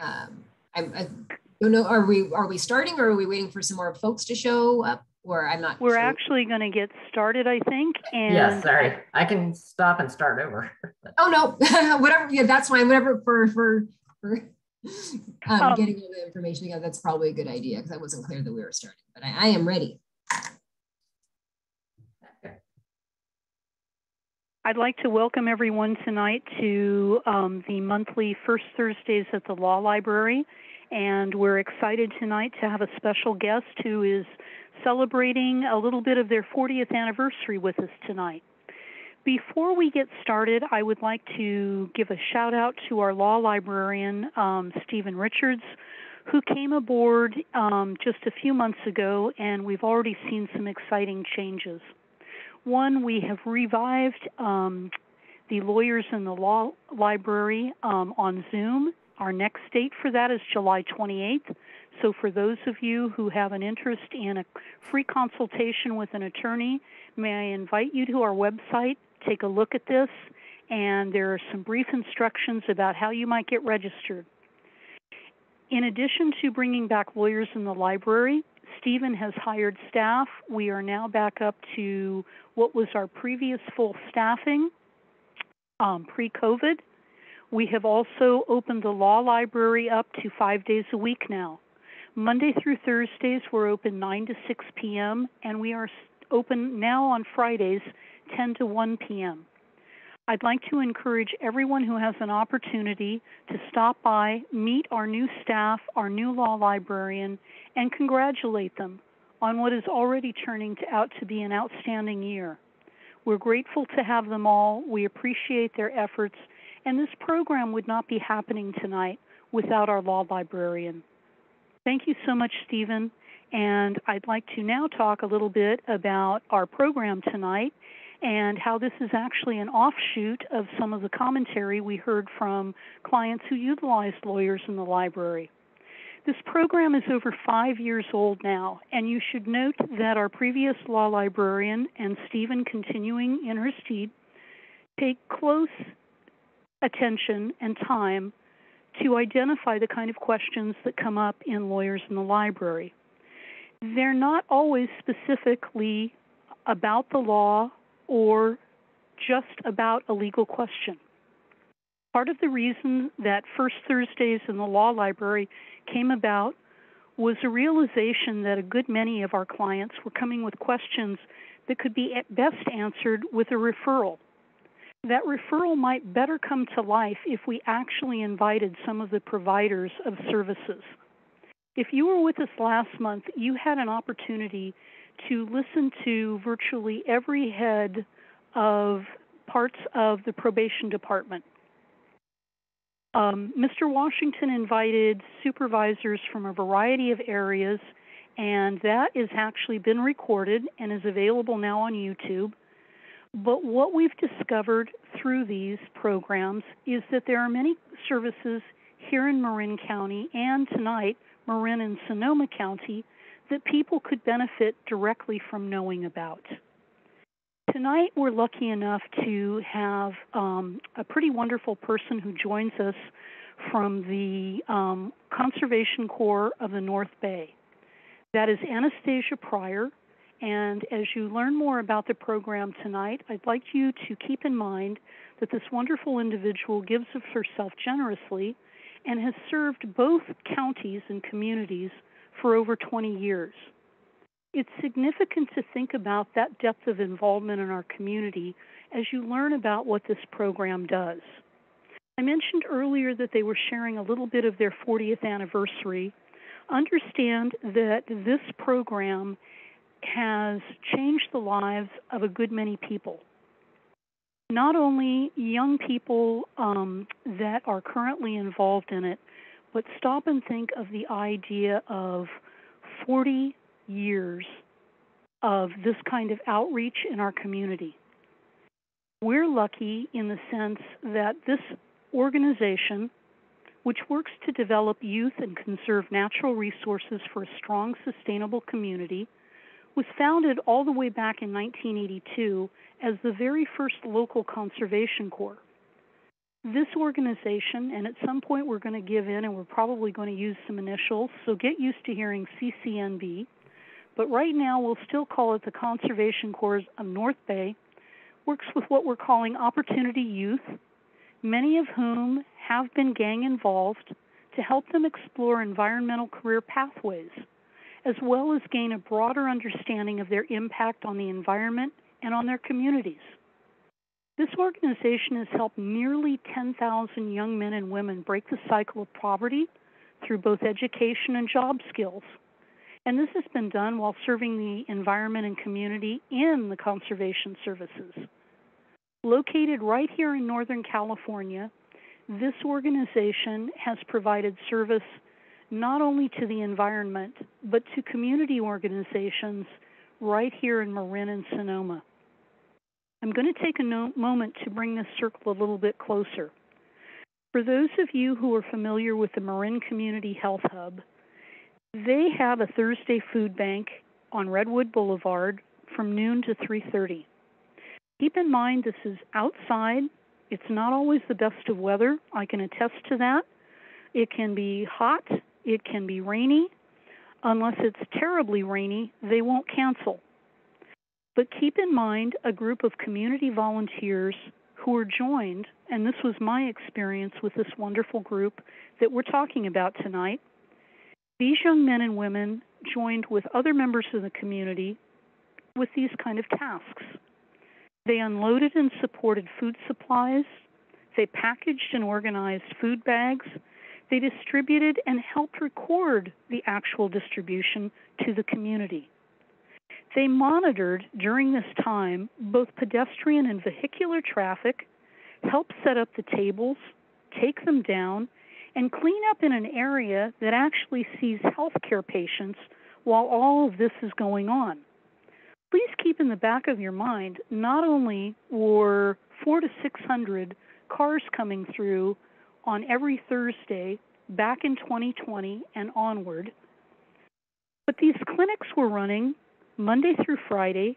Um, I, I don't know. Are we are we starting, or are we waiting for some more folks to show up? Or I'm not. We're sure. actually going to get started, I think. And Yeah, sorry. I can stop and start over. Oh no, whatever. Yeah, that's fine. Whatever for for for um, Um, getting all the information together. That's probably a good idea because I wasn't clear that we were starting. But I, I am ready. I'd like to welcome everyone tonight to um, the monthly First Thursdays at the Law Library. And we're excited tonight to have a special guest who is celebrating a little bit of their 40th anniversary with us tonight. Before we get started, I would like to give a shout out to our law librarian, um, Stephen Richards, who came aboard um, just a few months ago, and we've already seen some exciting changes. One, we have revived um, the Lawyers in the Law Library um, on Zoom. Our next date for that is July 28th. So, for those of you who have an interest in a free consultation with an attorney, may I invite you to our website, take a look at this, and there are some brief instructions about how you might get registered. In addition to bringing back lawyers in the library, Stephen has hired staff. We are now back up to what was our previous full staffing um, pre COVID. We have also opened the law library up to five days a week now. Monday through Thursdays, we're open 9 to 6 p.m., and we are open now on Fridays 10 to 1 p.m. I'd like to encourage everyone who has an opportunity to stop by, meet our new staff, our new law librarian, and congratulate them on what is already turning out to be an outstanding year. We're grateful to have them all. We appreciate their efforts, and this program would not be happening tonight without our law librarian. Thank you so much, Stephen. And I'd like to now talk a little bit about our program tonight and how this is actually an offshoot of some of the commentary we heard from clients who utilized lawyers in the library. This program is over five years old now, and you should note that our previous law librarian and Stephen continuing in her stead take close attention and time to identify the kind of questions that come up in lawyers in the library. They're not always specifically about the law or just about a legal question. Part of the reason that First Thursdays in the Law Library came about was a realization that a good many of our clients were coming with questions that could be at best answered with a referral. That referral might better come to life if we actually invited some of the providers of services. If you were with us last month, you had an opportunity to listen to virtually every head of parts of the probation department. Um, Mr. Washington invited supervisors from a variety of areas, and that has actually been recorded and is available now on YouTube. But what we've discovered through these programs is that there are many services here in Marin County and tonight, Marin and Sonoma County, that people could benefit directly from knowing about. Tonight, we're lucky enough to have um, a pretty wonderful person who joins us from the um, Conservation Corps of the North Bay. That is Anastasia Pryor. And as you learn more about the program tonight, I'd like you to keep in mind that this wonderful individual gives of herself generously and has served both counties and communities for over 20 years. It's significant to think about that depth of involvement in our community as you learn about what this program does. I mentioned earlier that they were sharing a little bit of their 40th anniversary. Understand that this program has changed the lives of a good many people. Not only young people um, that are currently involved in it, but stop and think of the idea of 40 years of this kind of outreach in our community. We're lucky in the sense that this organization, which works to develop youth and conserve natural resources for a strong, sustainable community, was founded all the way back in 1982 as the very first local conservation corps. This organization, and at some point we're going to give in and we're probably going to use some initials, so get used to hearing CCNB. But right now we'll still call it the Conservation Corps of North Bay, works with what we're calling Opportunity Youth, many of whom have been gang involved to help them explore environmental career pathways, as well as gain a broader understanding of their impact on the environment and on their communities. This organization has helped nearly 10,000 young men and women break the cycle of poverty through both education and job skills. And this has been done while serving the environment and community in the conservation services. Located right here in Northern California, this organization has provided service not only to the environment, but to community organizations right here in Marin and Sonoma. I'm going to take a no moment to bring this circle a little bit closer. For those of you who are familiar with the Marin Community Health Hub, they have a Thursday food bank on Redwood Boulevard from noon to 3:30. Keep in mind this is outside it's not always the best of weather. I can attest to that. It can be hot, it can be rainy. Unless it's terribly rainy, they won't cancel. But keep in mind a group of community volunteers who are joined, and this was my experience with this wonderful group that we're talking about tonight. These young men and women joined with other members of the community with these kind of tasks. They unloaded and supported food supplies. They packaged and organized food bags. They distributed and helped record the actual distribution to the community. They monitored during this time both pedestrian and vehicular traffic, helped set up the tables, take them down, and clean up in an area that actually sees healthcare patients while all of this is going on. Please keep in the back of your mind not only were four to six hundred cars coming through on every Thursday back in 2020 and onward, but these clinics were running Monday through Friday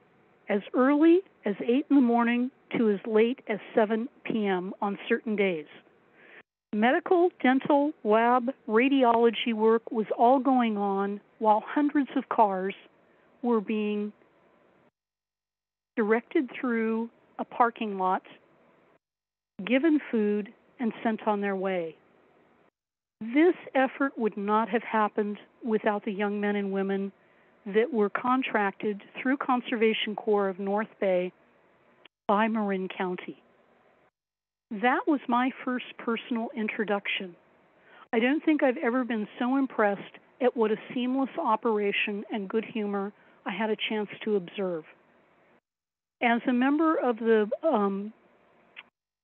as early as 8 in the morning to as late as 7 p.m. on certain days. Medical, dental, lab, radiology work was all going on while hundreds of cars were being directed through a parking lot, given food, and sent on their way. This effort would not have happened without the young men and women that were contracted through Conservation Corps of North Bay by Marin County. That was my first personal introduction. I don't think I've ever been so impressed at what a seamless operation and good humor I had a chance to observe. As a member of the um,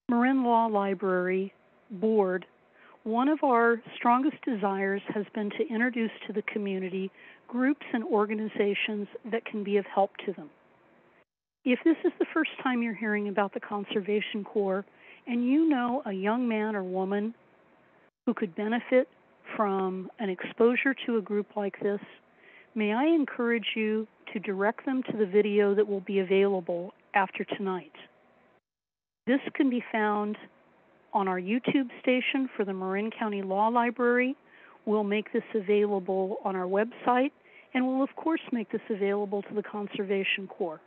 Marin Law Library board, one of our strongest desires has been to introduce to the community groups and organizations that can be of help to them. If this is the first time you're hearing about the Conservation Corps and you know a young man or woman who could benefit from an exposure to a group like this, may I encourage you to direct them to the video that will be available after tonight. This can be found on our YouTube station for the Marin County Law Library. We'll make this available on our website, and we'll, of course, make this available to the Conservation Corps.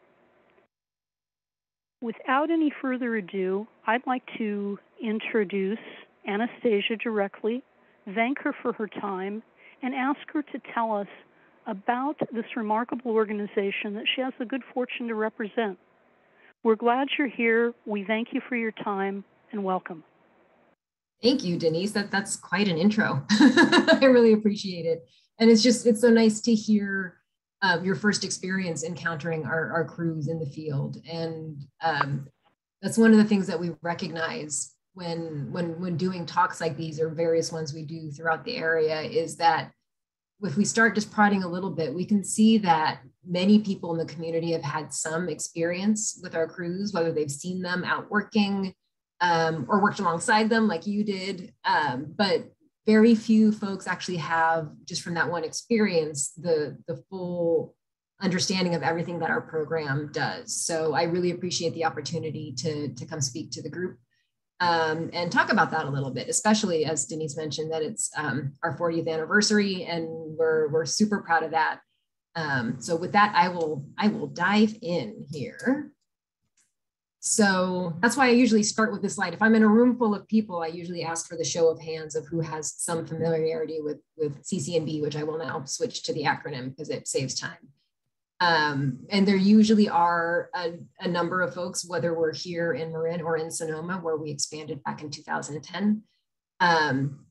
Without any further ado, I'd like to introduce Anastasia directly, thank her for her time, and ask her to tell us about this remarkable organization that she has the good fortune to represent. We're glad you're here. We thank you for your time and welcome. Thank you, Denise. That, that's quite an intro. I really appreciate it. And it's just, it's so nice to hear uh, your first experience encountering our, our crews in the field. And um, that's one of the things that we recognize when, when, when doing talks like these or various ones we do throughout the area is that if we start just prodding a little bit, we can see that many people in the community have had some experience with our crews, whether they've seen them out working um, or worked alongside them like you did. Um, but very few folks actually have, just from that one experience, the, the full understanding of everything that our program does. So I really appreciate the opportunity to, to come speak to the group um, and talk about that a little bit, especially as Denise mentioned that it's um, our 40th anniversary and we're, we're super proud of that. Um, so with that, I will, I will dive in here. So that's why I usually start with this slide. If I'm in a room full of people, I usually ask for the show of hands of who has some familiarity with, with CCNB, which I will now switch to the acronym because it saves time. Um, and there usually are a, a, number of folks, whether we're here in Marin or in Sonoma, where we expanded back in 2010. Um,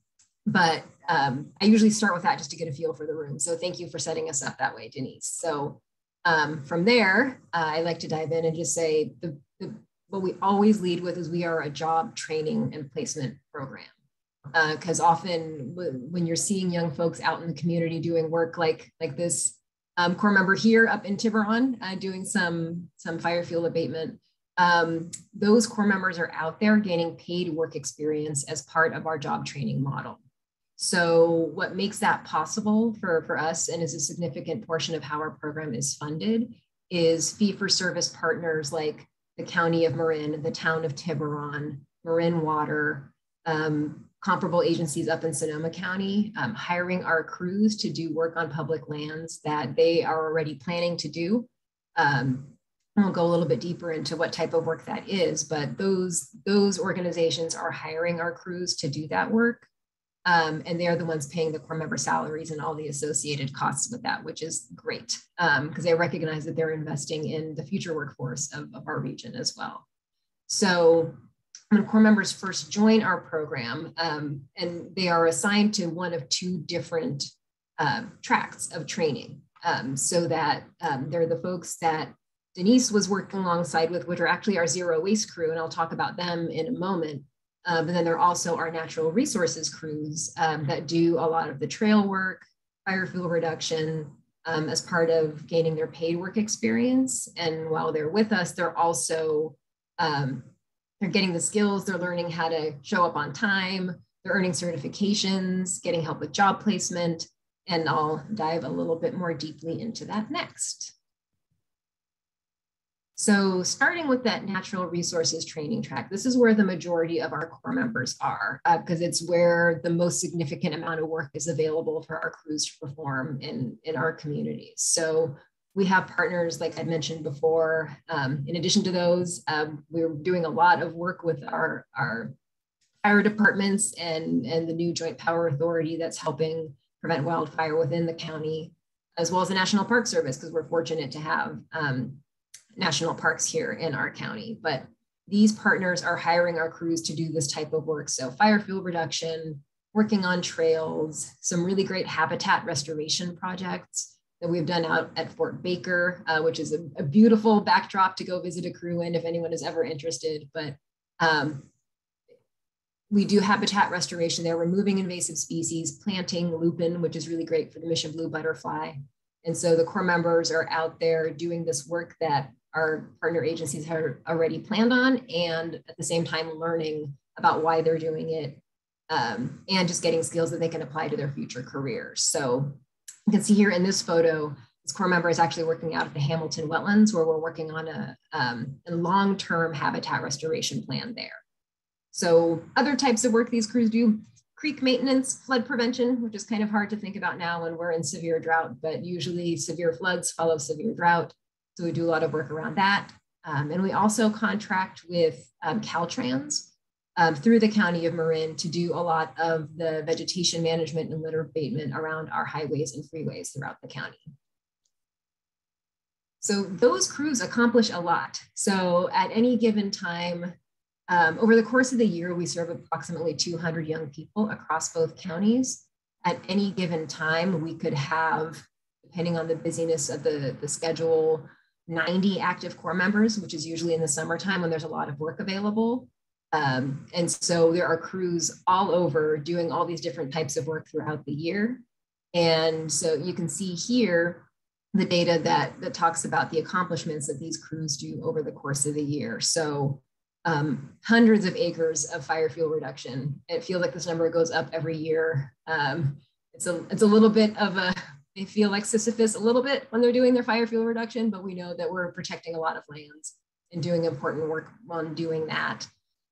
but um, I usually start with that just to get a feel for the room. So thank you for setting us up that way, Denise. So um, from there, uh, I like to dive in and just say the, the, what we always lead with is we are a job training and placement program. Because uh, often when you're seeing young folks out in the community doing work like, like this um, Corps member here up in Tiburon uh, doing some, some fire fuel abatement. Um, those core members are out there gaining paid work experience as part of our job training model. So what makes that possible for, for us and is a significant portion of how our program is funded is fee for service partners like the County of Marin, the town of Tiburon, Marin Water, um, comparable agencies up in Sonoma County, um, hiring our crews to do work on public lands that they are already planning to do. Um, we'll go a little bit deeper into what type of work that is, but those, those organizations are hiring our crews to do that work. Um, and they're the ones paying the core member salaries and all the associated costs with that, which is great because um, they recognize that they're investing in the future workforce of, of our region as well. So when Corps members first join our program, um, and they are assigned to one of two different uh, tracks of training, um, so that um, they're the folks that Denise was working alongside with, which are actually our zero waste crew, and I'll talk about them in a moment. But then there are also our natural resources crews um, that do a lot of the trail work, fire fuel reduction, um, as part of gaining their paid work experience. And while they're with us, they're also um, they're getting the skills, they're learning how to show up on time, they're earning certifications, getting help with job placement, and I'll dive a little bit more deeply into that next. So starting with that natural resources training track, this is where the majority of our core members are because uh, it's where the most significant amount of work is available for our crews to perform in, in our communities. So we have partners, like I mentioned before. Um, in addition to those, um, we're doing a lot of work with our, our fire departments and, and the new Joint Power Authority that's helping prevent wildfire within the county, as well as the National Park Service, because we're fortunate to have um, national parks here in our county. But these partners are hiring our crews to do this type of work. So fire fuel reduction, working on trails, some really great habitat restoration projects, that we've done out at Fort Baker, uh, which is a, a, beautiful backdrop to go visit a crew in if anyone is ever interested. But um, we do habitat restoration there, removing invasive species, planting lupin, which is really great for the mission blue butterfly. And so the core members are out there doing this work that our partner agencies have already planned on, and at the same time learning about why they're doing it um, and just getting skills that they can apply to their future careers. So you can see here in this photo, this Corps member is actually working out at the Hamilton wetlands where we're working on a, um, a long-term habitat restoration plan there. So other types of work these crews do, creek maintenance, flood prevention, which is kind of hard to think about now when we're in severe drought, but usually severe floods follow severe drought. So we do a lot of work around that. Um, and we also contract with um, Caltrans, um, through the county of Marin to do a lot of the vegetation management and litter abatement around our highways and freeways throughout the county. So those crews accomplish a lot. So at any given time, um, over the course of the year, we serve approximately 200 young people across both counties. At any given time, we could have, depending on the busyness of the, the schedule, 90 active core members, which is usually in the summertime when there's a lot of work available. Um, and so there are crews all over doing all these different types of work throughout the year. And so you can see here the data that, that talks about the accomplishments that these crews do over the course of the year. So um, hundreds of acres of fire fuel reduction. It feels like this number goes up every year. Um, it's, a, it's a little bit of a, they feel like Sisyphus a little bit when they're doing their fire fuel reduction, but we know that we're protecting a lot of lands and doing important work on doing that.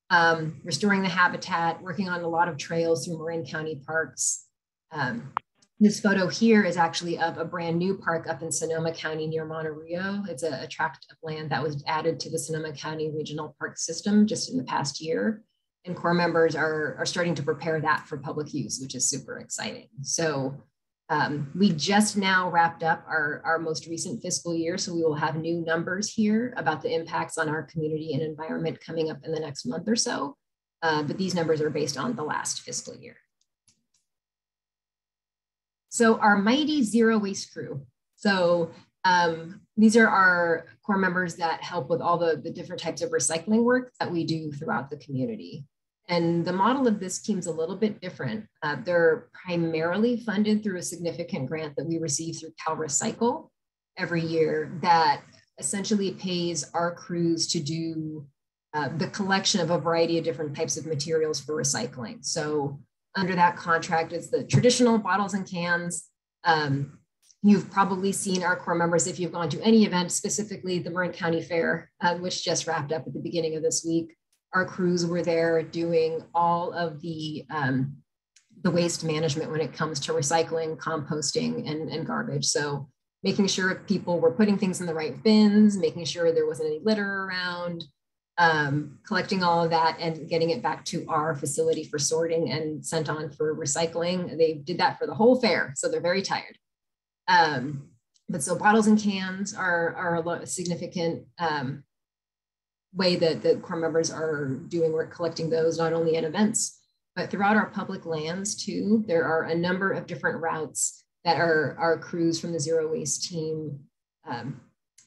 um, restoring the habitat, working on a lot of trails through Marin County parks. Um, this photo here is actually of a brand new park up in Sonoma County near Monte Rio. It's a, a tract of land that was added to the Sonoma County Regional Park System just in the past year. And core members are, are starting to prepare that for public use, which is super exciting. So um, we just now wrapped up our, our most recent fiscal year, so we will have new numbers here about the impacts on our community and environment coming up in the next month or so. Uh, but these numbers are based on the last fiscal year. So our mighty zero waste crew. So um, these are our core members that help with all the, the different types of recycling work that we do throughout the community. And the model of this team is a little bit different. Uh, they're primarily funded through a significant grant that we receive through Cal Recycle every year that essentially pays our crews to do uh, the collection of a variety of different types of materials for recycling. So under that contract is the traditional bottles and cans. Um, you've probably seen our core members if you've gone to any event, specifically the Marin County Fair, uh, which just wrapped up at the beginning of this week. Our crews were there doing all of the um, the waste management when it comes to recycling, composting, and, and garbage. So making sure people were putting things in the right bins, making sure there wasn't any litter around, um, collecting all of that and getting it back to our facility for sorting and sent on for recycling. They did that for the whole fair, so they're very tired. Um, but so bottles and cans are, are a significant um, way that the Corps members are doing work collecting those, not only at events, but throughout our public lands too. There are a number of different routes that our, our crews from the Zero Waste team um,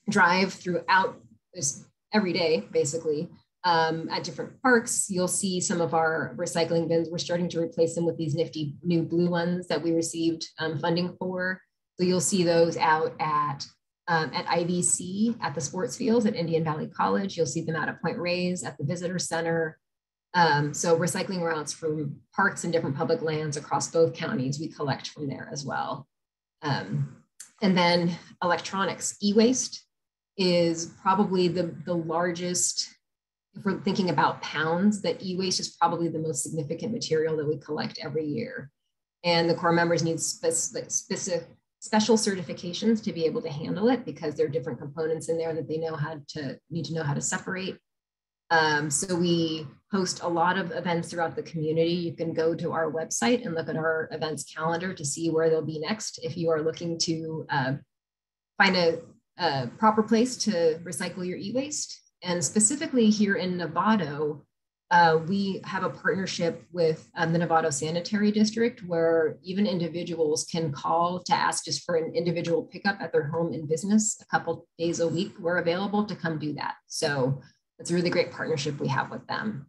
drive throughout this every day, basically. Um, at different parks, you'll see some of our recycling bins. We're starting to replace them with these nifty new blue ones that we received um, funding for. So you'll see those out at um, at IVC at the sports fields at Indian Valley College. You'll see them out at Point Reyes at the Visitor Center. Um, so recycling routes from parks and different public lands across both counties, we collect from there as well. Um, and then electronics, e-waste is probably the, the largest, if we're thinking about pounds, that e-waste is probably the most significant material that we collect every year. And the core members need specific, specific special certifications to be able to handle it because there are different components in there that they know how to need to know how to separate. Um, so we host a lot of events throughout the community. You can go to our website and look at our events calendar to see where they'll be next if you are looking to uh, find a a proper place to recycle your e-waste. And specifically here in Novato, uh, we have a partnership with um, the Novato Sanitary District where even individuals can call to ask just for an individual pickup at their home and business a couple days a week. We're available to come do that. So it's a really great partnership we have with them.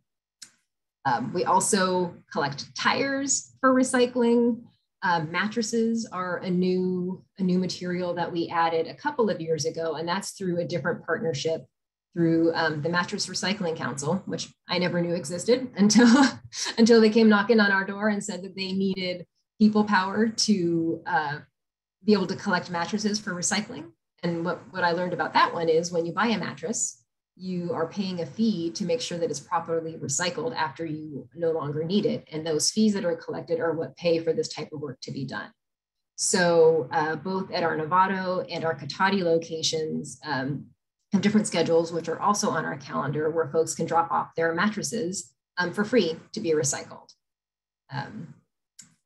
Um, we also collect tires for recycling. Um, mattresses are a new, a new material that we added a couple of years ago, and that's through a different partnership through um, the Mattress Recycling Council, which I never knew existed until, until they came knocking on our door and said that they needed people power to uh, be able to collect mattresses for recycling. And what, what I learned about that one is when you buy a mattress, you are paying a fee to make sure that it's properly recycled after you no longer need it. And those fees that are collected are what pay for this type of work to be done. So uh, both at our Novato and our Cotati locations um, have different schedules, which are also on our calendar where folks can drop off their mattresses um, for free to be recycled. Um,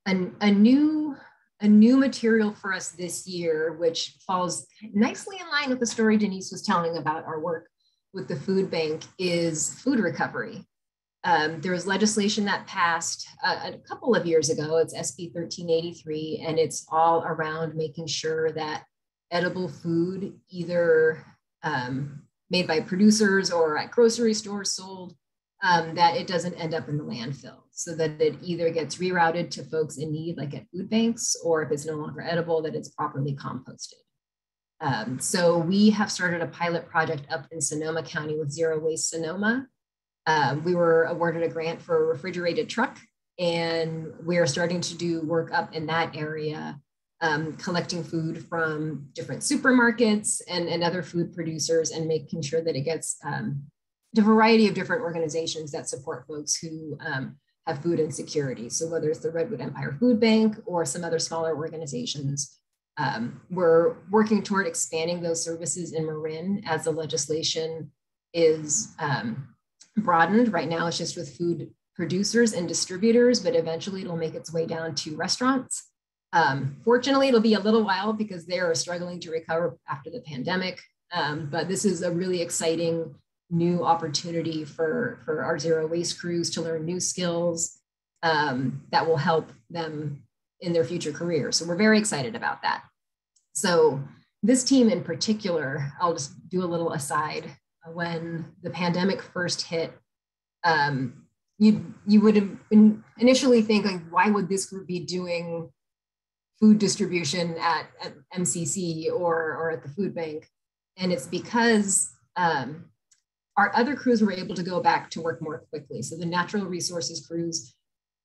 a new a new material for us this year, which falls nicely in line with the story Denise was telling about our work with the food bank is food recovery. Um, there was legislation that passed a, a couple of years ago. It's SB 1383, and it's all around making sure that edible food, either um, made by producers or at grocery stores sold, um, that it doesn't end up in the landfill so that it either gets rerouted to folks in need, like at food banks, or if it's no longer edible, that it's properly composted. Um, so we have started a pilot project up in Sonoma County with Zero Waste Sonoma. Uh, we were awarded a grant for a refrigerated truck, and we're starting to do work up in that area, um, collecting food from different supermarkets and, and other food producers and making sure that it gets um, a variety of different organizations that support folks who um, have food insecurity. So whether it's the Redwood Empire Food Bank or some other smaller organizations, um, we're working toward expanding those services in Marin as the legislation is um, broadened. Right now, it's just with food producers and distributors, but eventually it'll make its way down to restaurants. Um, fortunately, it'll be a little while because they are struggling to recover after the pandemic. Um, but this is a really exciting new opportunity for, for our zero waste crews to learn new skills um, that will help them in their future career. So we're very excited about that. So this team in particular, I'll just do a little aside. When the pandemic first hit, um, you you would initially think like, why would this group be doing food distribution at, at MCC or or at the food bank? And it's because um, our other crews were able to go back to work more quickly. So the natural resources crews,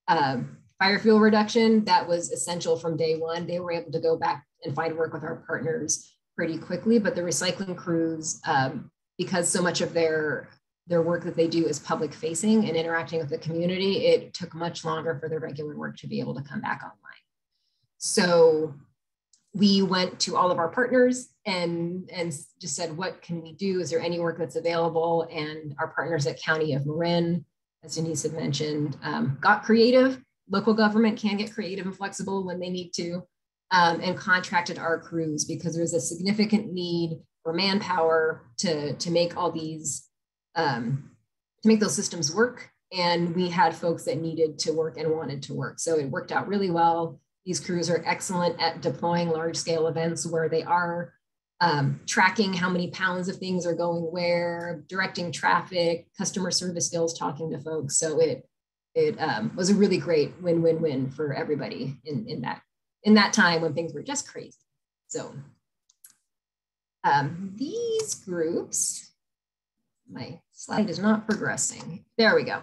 um, fire fuel reduction, that was essential from day one. They were able to go back and find work with our partners pretty quickly. But the recycling crews, um, because so much of their their work that they do is public facing and interacting with the community, it took much longer for their regular work to be able to come back online. So we went to all of our partners and and just said what can we do? Is there any work that's available? And our partners at county of marin as denise had mentioned um, got creative. Local government can get creative and flexible when they need to um, and contracted our crews because there's a significant need for manpower to to make all these um, to make those systems work. And we had folks that needed to work and wanted to work. So it worked out really well these crews are excellent at deploying large scale events where they are um, tracking how many pounds of things are going where, directing traffic, customer service skills, talking to folks. So it it um, was a really great win-win-win for everybody in, in that in that time when things were just crazy. So um, these groups, my slide is not progressing. There we go.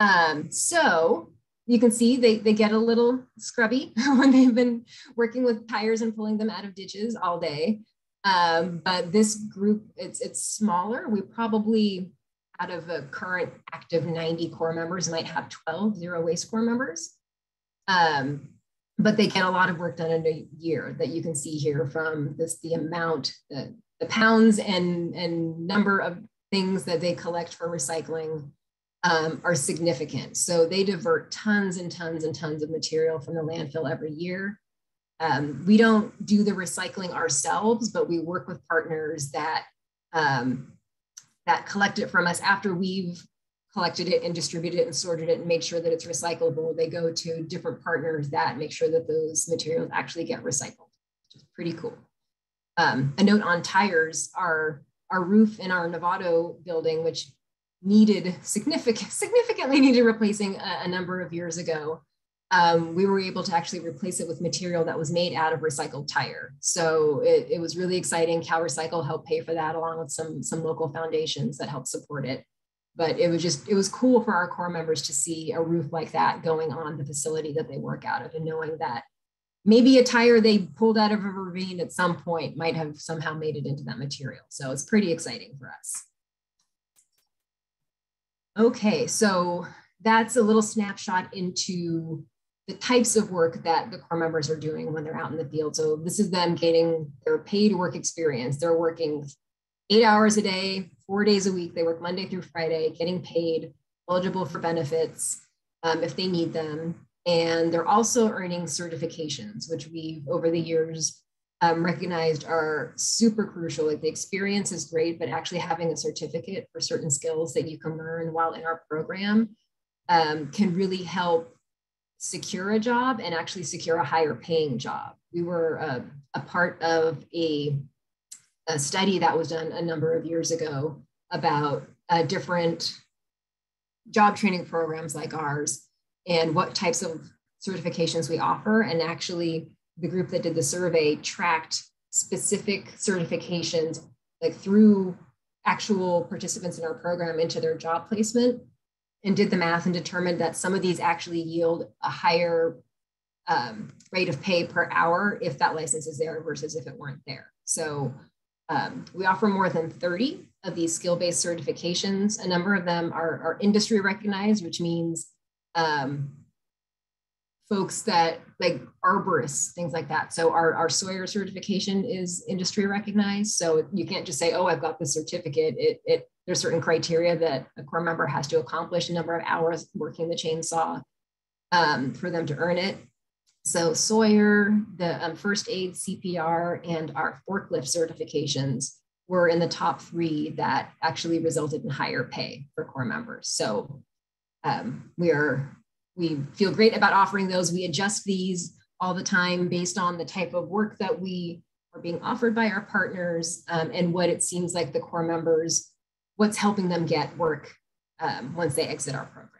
Um, so you can see they, they get a little scrubby when they've been working with tires and pulling them out of ditches all day. Um, but this group, it's, it's smaller. We probably, out of a current active 90 core members, might have 12 zero waste core members. Um, but they get a lot of work done in a year that you can see here from this, the amount, the, the pounds and, and number of things that they collect for recycling um, are significant. So they divert tons and tons and tons of material from the landfill every year. Um, we don't do the recycling ourselves, but we work with partners that um, that collect it from us after we've collected it and distributed it and sorted it and made sure that it's recyclable. They go to different partners that make sure that those materials actually get recycled, which is pretty cool. Um, a note on tires, our, our roof in our Novato building, which needed significant, significantly needed replacing a, a number of years ago, um, we were able to actually replace it with material that was made out of recycled tire. So it, it was really exciting. Cal Recycle helped pay for that along with some, some local foundations that helped support it. But it was just, it was cool for our core members to see a roof like that going on the facility that they work out of and knowing that maybe a tire they pulled out of a ravine at some point might have somehow made it into that material. So it's pretty exciting for us. Okay, so that's a little snapshot into the types of work that the core members are doing when they're out in the field. So this is them getting their paid work experience. They're working eight hours a day, four days a week. They work Monday through Friday, getting paid, eligible for benefits um, if they need them. And they're also earning certifications, which we've over the years um, recognized are super crucial. Like the experience is great, but actually having a certificate for certain skills that you can learn while in our program um, can really help secure a job and actually secure a higher paying job. We were uh, a part of a, a, study that was done a number of years ago about uh, different job training programs like ours and what types of certifications we offer. And actually, the group that did the survey tracked specific certifications like through actual participants in our program into their job placement and did the math and determined that some of these actually yield a higher um, rate of pay per hour if that license is there versus if it weren't there. So um, we offer more than 30 of these skill-based certifications. A number of them are, are industry recognized, which means um, folks that like arborists, things like that. So our, our Sawyer certification is industry recognized. So you can't just say, oh, I've got this certificate. It, it there's certain criteria that a core member has to accomplish, a number of hours working the chainsaw um, for them to earn it. So Sawyer, the um, first aid, CPR, and our forklift certifications were in the top three that actually resulted in higher pay for core members. So um, we are we feel great about offering those. We adjust these all the time based on the type of work that we are being offered by our partners um, and what it seems like the core members, what's helping them get work um, once they exit our program.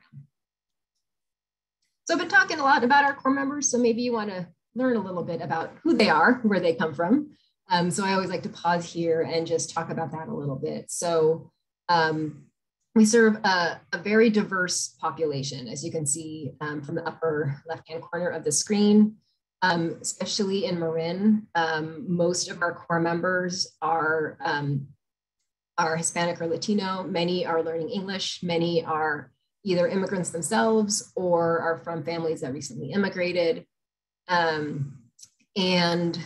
So I've been talking a lot about our core members, so maybe you want to learn a little bit about who they are, where they come from. Um, so I always like to pause here and just talk about that a little bit. So um, we serve a, a, very diverse population, as you can see um, from the upper left-hand corner of the screen, um, especially in Marin. Um, most of our core members are, um, are Hispanic or Latino. Many are learning English. Many are either immigrants themselves or are from families that recently immigrated. Um, and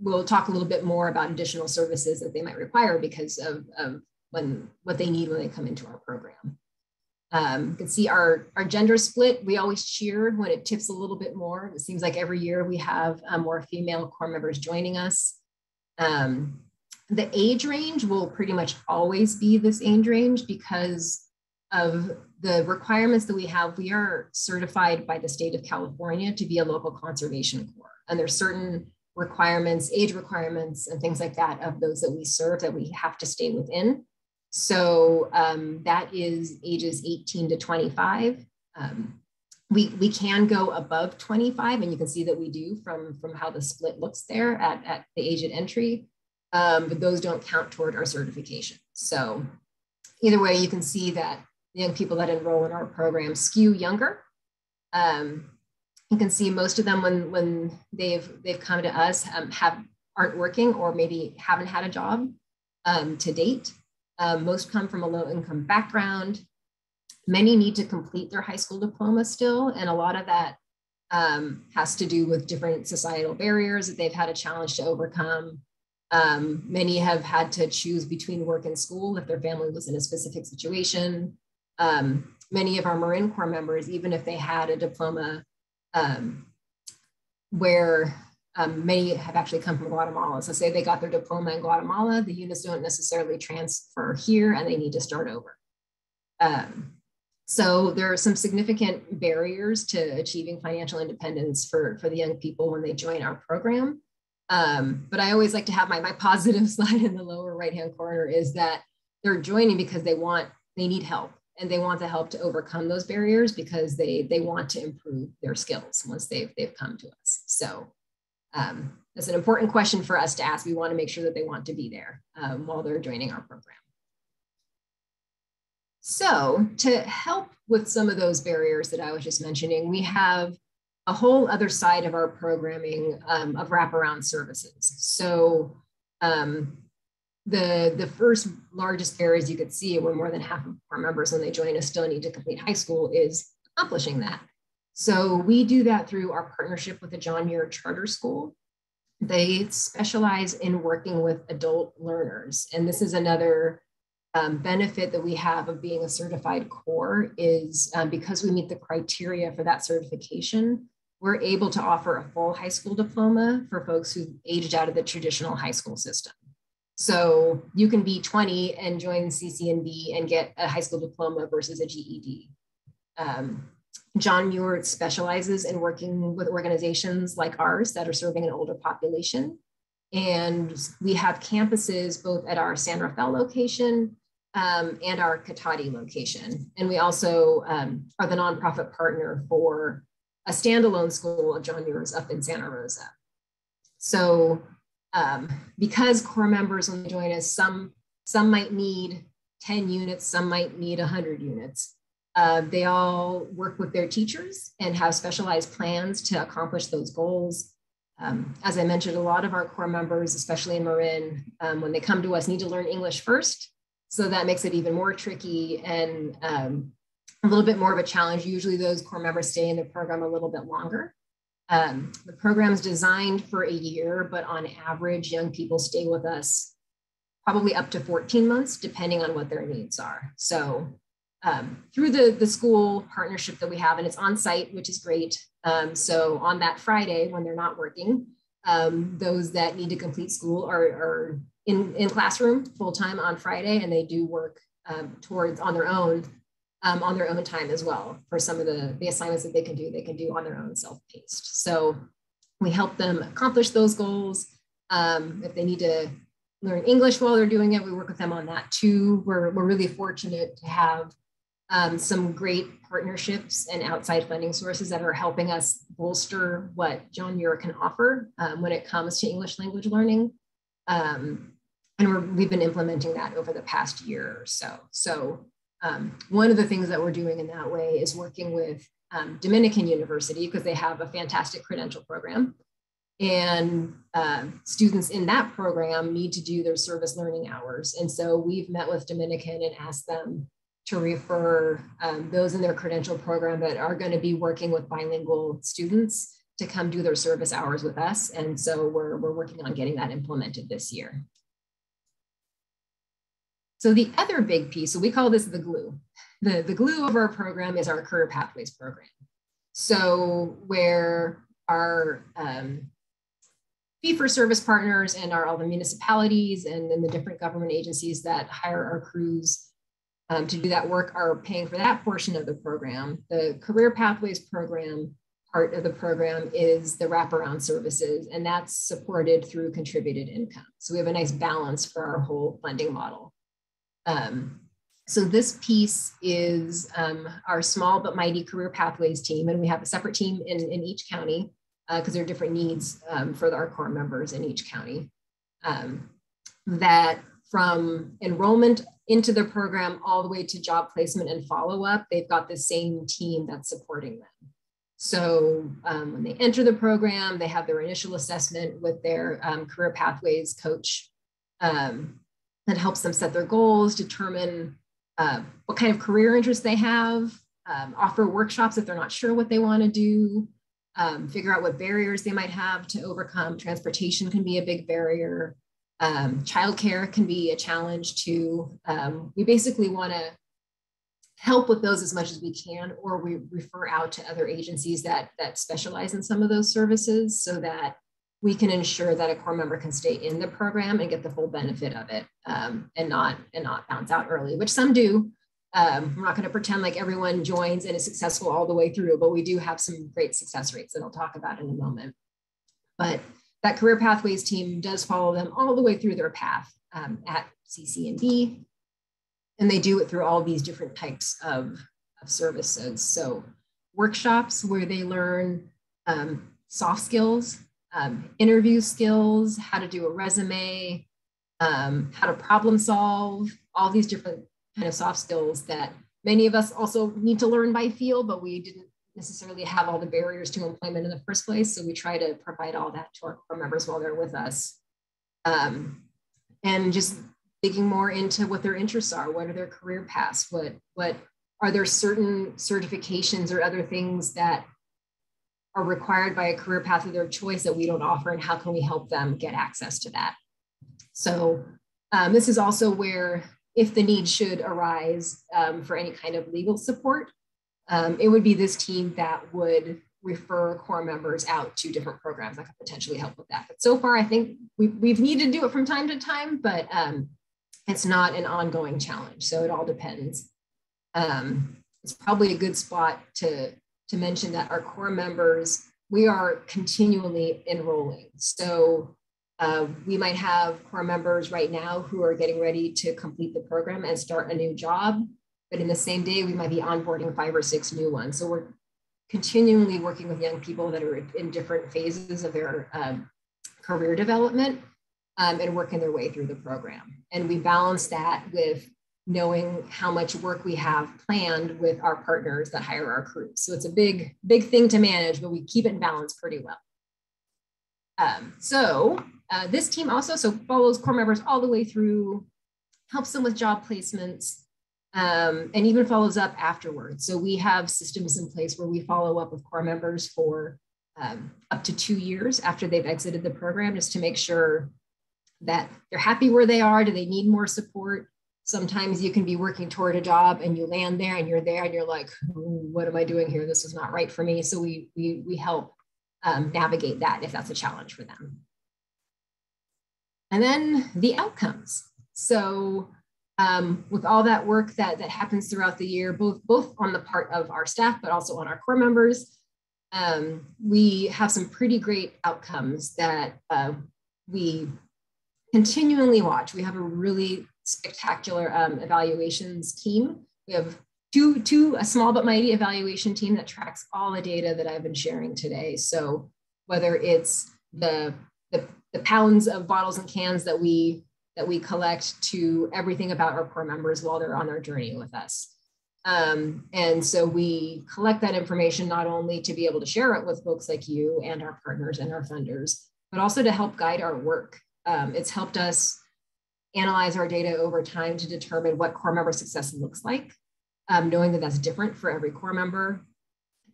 we'll talk a little bit more about additional services that they might require because of, of when what they need when they come into our program. Um, you can see our, our gender split. We always cheer when it tips a little bit more. It seems like every year we have um, more female core members joining us. Um, the age range will pretty much always be this age range because of the requirements that we have, we are certified by the state of California to be a local conservation corps. And there's certain requirements, age requirements, and things like that of those that we serve that we have to stay within. So um, that is ages 18 to 25. Um, we, we can go above 25, and you can see that we do from, from how the split looks there at, at the age at entry, um, but those don't count toward our certification. So either way, you can see that young people that enroll in our program skew younger. Um, you can see most of them when when they've they've come to us um, have aren't working or maybe haven't had a job um, to date. Um, most come from a low income background. Many need to complete their high school diploma still, and a lot of that um, has to do with different societal barriers that they've had a challenge to overcome. Um, many have had to choose between work and school if their family was in a specific situation um, many of our Marin Corps members, even if they had a diploma um, where um, many have actually come from Guatemala. So say they got their diploma in Guatemala, the units don't necessarily transfer here and they need to start over. Um, so there are some significant barriers to achieving financial independence for, for the young people when they join our program. Um, but I always like to have my, my positive slide in the lower right-hand corner is that they're joining because they want, they need help and they want the help to overcome those barriers because they they want to improve their skills once they've they've come to us. So um, that's an important question for us to ask. We want to make sure that they want to be there um, while they're joining our program. So to help with some of those barriers that I was just mentioning, we have a whole other side of our programming um, of wraparound services. So um, the, the first largest areas you could see where more than half of our members when they join us still need to complete high school is accomplishing that. So we do that through our partnership with the John Muir Charter School. They specialize in working with adult learners. And this is another um, benefit that we have of being a certified core is um, because we meet the criteria for that certification, we're able to offer a full high school diploma for folks who aged out of the traditional high school system. So you can be 20 and join CCNB and get a high school diploma versus a GED. Um, John Muir specializes in working with organizations like ours that are serving an older population. And we have campuses both at our San Rafael location um, and our Cotati location. And we also um, are the nonprofit partner for a standalone school of John Muir's up in Santa Rosa. So um, because core members when they join us, some, some might need 10 units, some might need 100 units. Uh, they all work with their teachers and have specialized plans to accomplish those goals. um, as I mentioned, a lot of our core members, especially in Marin, um, when they come to us, need to learn English first. So that makes it even more tricky and um, a little bit more of a challenge. Usually those core members stay in the program a little bit longer. Um, the program is designed for a year, but on average, young people stay with us probably up to 14 months, depending on what their needs are. So um, through the, the school partnership that we have, and it's on site, which is great. Um, so on that Friday, when they're not working, um, those that need to complete school are, are in, in classroom full time on Friday, and they do work um, towards on their own um, on their own time as well for some of the, the assignments that they can do, they can do on their own self-paced. So we help them accomplish those goals. Um, if they need to learn English while they're doing it, we work with them on that too. We're, we're really fortunate to have um, some great partnerships and outside funding sources that are helping us bolster what John Muir can offer um, when it comes to English language learning. Um, and we have been implementing that over the past year or so. So um, one of the things that we're doing in that way is working with um, Dominican University because they have a fantastic credential program. And uh, students in that program need to do their service learning hours. And so we've met with Dominican and asked them to refer um, those in their credential program that are going to be working with bilingual students to come do their service hours with us. And so we're, we're working on getting that implemented this year. So the other big piece, so we call this the glue. The, the glue of our program is our career pathways program. So where our um, fee for service partners and our all the municipalities and then the different government agencies that hire our crews um, to do that work are paying for that portion of the program. The career pathways program part of the program is the wraparound services, and that's supported through contributed income. So we have a nice balance for our whole funding model. Um, so this piece is um, our small but mighty career pathways team, and we have a separate team in, in each county because uh, there are different needs um, for our corps members in each county. Um, that from enrollment into the program all the way to job placement and follow up, they've got the same team that's supporting them. So um, when they enter the program, they have their initial assessment with their um, career pathways coach. Um, that helps them set their goals, determine uh, what kind of career interests they have, um, offer workshops if they're not sure what they want to do, um, figure out what barriers they might have to overcome. Transportation can be a big barrier. Um, childcare can be a challenge too. Um, we basically want to help with those as much as we can, or we refer out to other agencies that, that specialize in some of those services so that we can ensure that a corps member can stay in the program and get the full benefit of it um, and not and not bounce out early, which some do. Um, I'm not going to pretend like everyone joins and is successful all the way through, but we do have some great success rates that I'll talk about in a moment. But that career pathways team does follow them all the way through their path um, at CCNB, they do it through all these different types of, of services. So workshops where they learn um, soft skills um, interview skills, how to do a resume, um, how to problem solve, all these different kind of soft skills that many of us also need to learn by field, but we didn't necessarily have all the barriers to employment in the first place. So we try to provide all that to our corps members while they're with us. Um, and just digging more into what their interests are, what are their career paths, what, what are there certain certifications or other things that are required by a career path of their choice that we don't offer and how can we help them get access to that so um, this is also where if the need should arise um, for any kind of legal support um, it would be this team that would refer corps members out to different programs that could potentially help with that but so far i think we, we've needed to do it from time to time but um, it's not an ongoing challenge so it all depends um, it's probably a good spot to to mention that our corps members, we are continually enrolling. So uh, we might have corps members right now who are getting ready to complete the program and start a new job. But in the same day, we might be onboarding five or six new ones. So we're continually working with young people that are in different phases of their um, career development um, and working their way through the program. And we balance that with knowing how much work we have planned with our partners that hire our crews. So it's a big, big thing to manage, but we keep it in balance pretty well. Um, so uh, this team also so follows corps members all the way through, helps them with job placements, um, and even follows up afterwards. So we have systems in place where we follow up with corps members for um, up to two years after they've exited the program, just to make sure that they're happy where they are. Do they need more support? Sometimes you can be working toward a job and you land there and you're there and you're like, what am I doing here? This is not right for me. So we we we help um, navigate that if that's a challenge for them. And then the outcomes. So um, with all that work that, that happens throughout the year, both, both on the part of our staff, but also on our corps members, um, we have some pretty great outcomes that uh, we continually watch. We have a really spectacular um, evaluations team. We have two, two, a small but mighty evaluation team that tracks all the data that I've been sharing today. So whether it's the, the, the pounds of bottles and cans that we that we collect to everything about our corps members while they're on their journey with us. Um, and so we collect that information not only to be able to share it with folks like you and our partners and our funders, but also to help guide our work. Um, it's helped us analyze our data over time to determine what corps member success looks like, um, knowing that that's different for every corps member.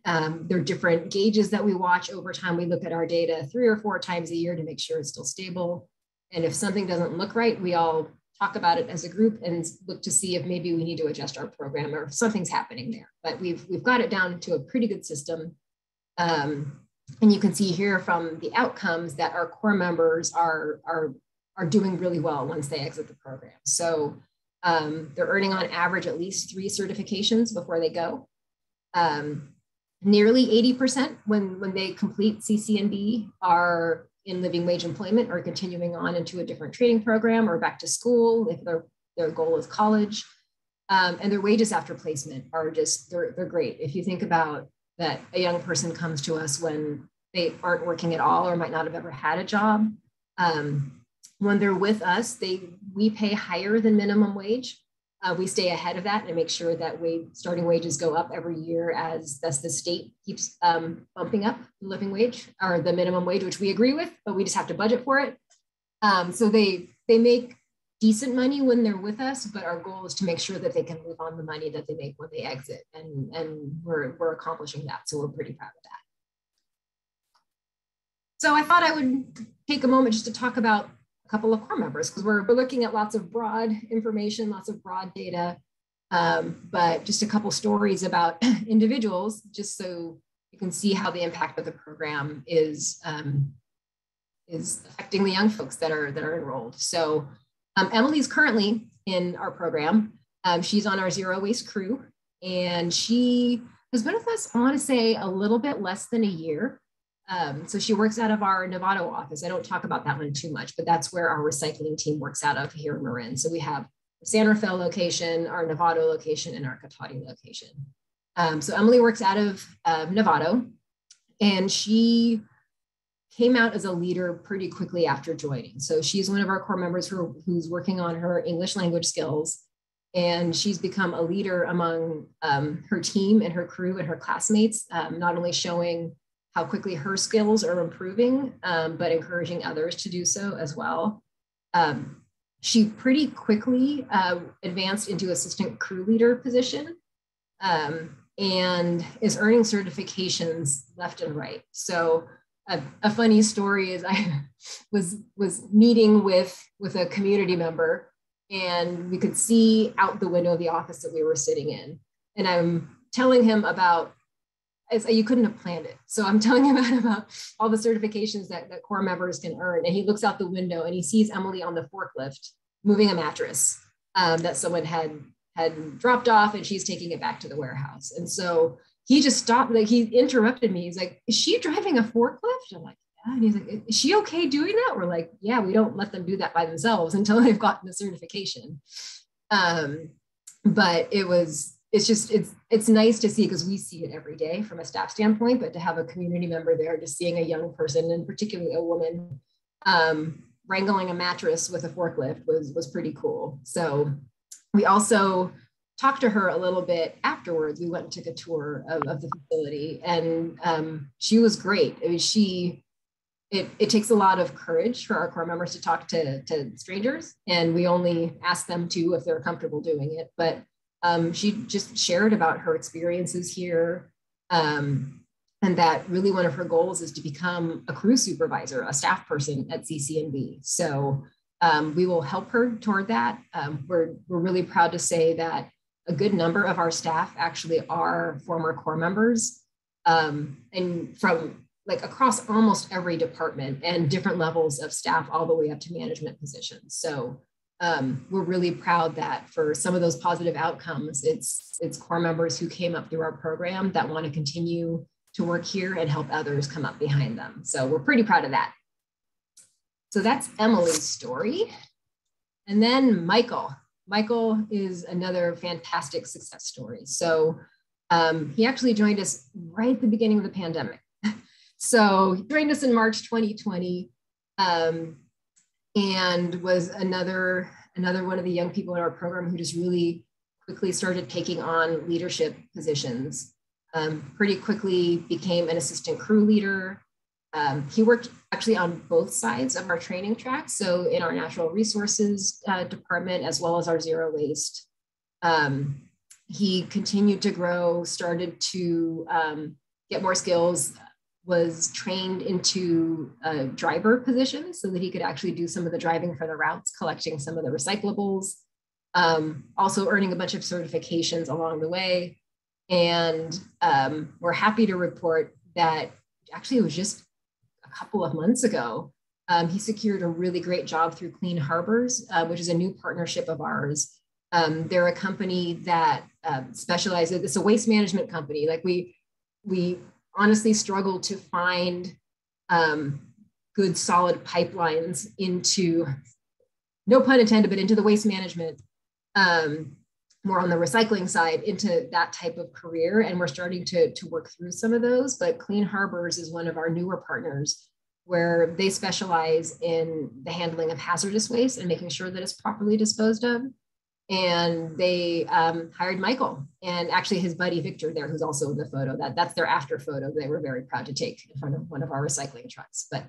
Um, there are different gauges that we watch over time. We look at our data three or four times a year to make sure it's still stable. And if something doesn't look right, we all talk about it as a group and look to see if maybe we need to adjust our program or if something's happening there. But we've we've got it down to a pretty good system. Um, and you can see here from the outcomes that our corps members are, are, are doing really well once they exit the program. So um, they're earning on average at least three certifications before they go. Um, nearly 80% when, when they complete CCNB are in living wage employment or continuing on into a different training program or back to school if their, their goal is college. Um, and their wages after placement are just, they're, they're great. If you think about that a young person comes to us when they aren't working at all or might not have ever had a job. Um, when they're with us, they we pay higher than minimum wage. Uh, we stay ahead of that and make sure that wage, starting wages go up every year as, as the state keeps um, bumping up the living wage or the minimum wage, which we agree with, but we just have to budget for it. Um, so they they make decent money when they're with us, but our goal is to make sure that they can live on the money that they make when they exit, and and we're we're accomplishing that. So we're pretty proud of that. So I thought I would take a moment just to talk about a couple of corps members because we're, we're looking at lots of broad information, lots of broad data, um, but just a couple stories about individuals, just so you can see how the impact of the program is um, is affecting the young folks that are that are enrolled. So um, Emily's currently in our program. Um, she's on our zero waste crew, and she has been with us, I want to say, a little bit less than a year. Um, so she works out of our Novato office. I don't talk about that one too much, but that's where our recycling team works out of here in Marin. So we have San Rafael location, our Novato location, and our Cotati location. Um, so Emily works out of uh, Novato, and she came out as a leader pretty quickly after joining. So she's one of our corps members who, who's working on her English language skills. And she's become a leader among um, her team and her crew and her classmates, um, not only showing how quickly her skills are improving, um, but encouraging others to do so as well. Um, she pretty quickly uh, advanced into assistant crew leader position um, and is earning certifications left and right. So a, a, funny story is I was was meeting with with a community member and we could see out the window of the office that we were sitting in and I'm telling him about as you couldn't have planned it. So I'm telling him about, about all the certifications that, that corps members can earn. And he looks out the window and he sees Emily on the forklift moving a mattress um, that someone had had dropped off and she's taking it back to the warehouse. And so he just stopped, like he interrupted me. He's like, is she driving a forklift? I'm like, yeah. And he's like, is she okay doing that? We're like, yeah, we don't let them do that by themselves until they've gotten the certification. Um, but it was, it's just, it's, it's nice to see because we see it every day from a staff standpoint, but to have a community member there, just seeing a young person and particularly a woman um, wrangling a mattress with a forklift was, was pretty cool. So we also, talked to her a little bit afterwards. We went and took a tour of, of the facility, and um, she was great. I mean, she it, it takes a lot of courage for our corps members to talk to, to strangers, and we only ask them to if they're comfortable doing it. But um, she just shared about her experiences here, um, and that really one of her goals is to become a crew supervisor, a staff person at CCNB. So um, we will help her toward that. Um, we're, we're really proud to say that a good number of our staff actually are former corps members um, and from like across almost every department and different levels of staff all the way up to management positions. So um, we're really proud that for some of those positive outcomes, it's it's corps members who came up through our program that want to continue to work here and help others come up behind them. So we're pretty proud of that. So that's Emily's story. And then Michael. Michael is another fantastic success story. So um, he actually joined us right at the beginning of the pandemic. so he joined us in March 2020 um, and was another, another one of the young people in our program who just really quickly started taking on leadership positions. Um, pretty quickly became an assistant crew leader, um, he worked actually on both sides of our training track. So in our natural resources uh, department, as well as our zero waste. Um, he continued to grow, started to um, get more skills, was trained into a driver position so that he could actually do some of the driving for the routes, collecting some of the recyclables, um, also earning a bunch of certifications along the way. And um, we're happy to report that actually it was just a couple of months ago, um, he secured a really great job through Clean Harbors, uh, which is a new partnership of ours. Um, they're a company that um, specializes. It's a waste management company. Like we, we honestly struggle to find um, good, solid pipelines into, no pun intended, but into the waste management um, more on the recycling side into that type of career. And we're starting to, to work through some of those. But Clean Harbors is one of our newer partners where they specialize in the handling of hazardous waste and making sure that it's properly disposed of. And they um, hired Michael and actually his buddy Victor there, who's also in the photo. That that's their after photo. They were very proud to take in front of one of our recycling trucks. But